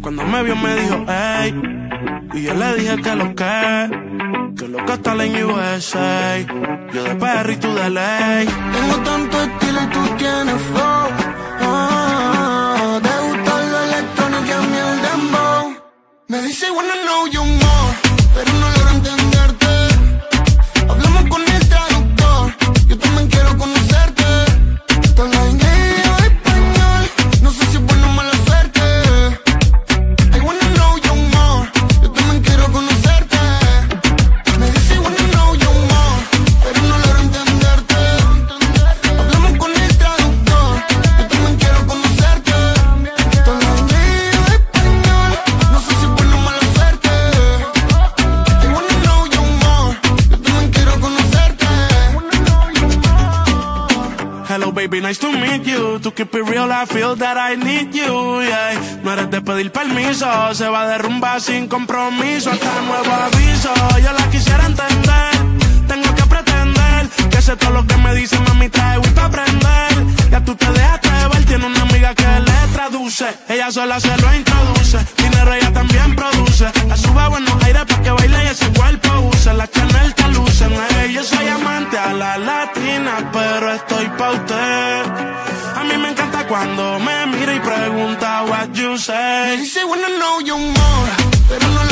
Cuando me vio me dijo, hey, y yo le dije que lo que, que lo que está en USA. Yo de perro y tú de ley. Tengo tanto estilo y tú tienes flow. Hello baby, nice to meet you. To keep it real, I feel that I need you. Yeah. No eres de pedir permiso, se va a derrumbar sin compromiso. Hasta nuevo aviso, yo la quisiera entender. Tengo que pretender que sé todo lo que me dice, mami, trae Wii pa' aprender. Ya tú te dejaste ver, tiene una amiga que le traduce. Ella sola se lo introduce. Dinero ella también produce. La sube a buenos aires pa' que baile y ese cuerpo use. La Chanel te luce. Pa' usted. A mí me encanta cuando me mira y pregunta what you Me say. dice, wanna know you more, pero no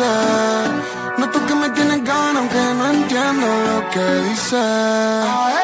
dice. No tú que me tienes ganas, aunque no entiendo lo que dice.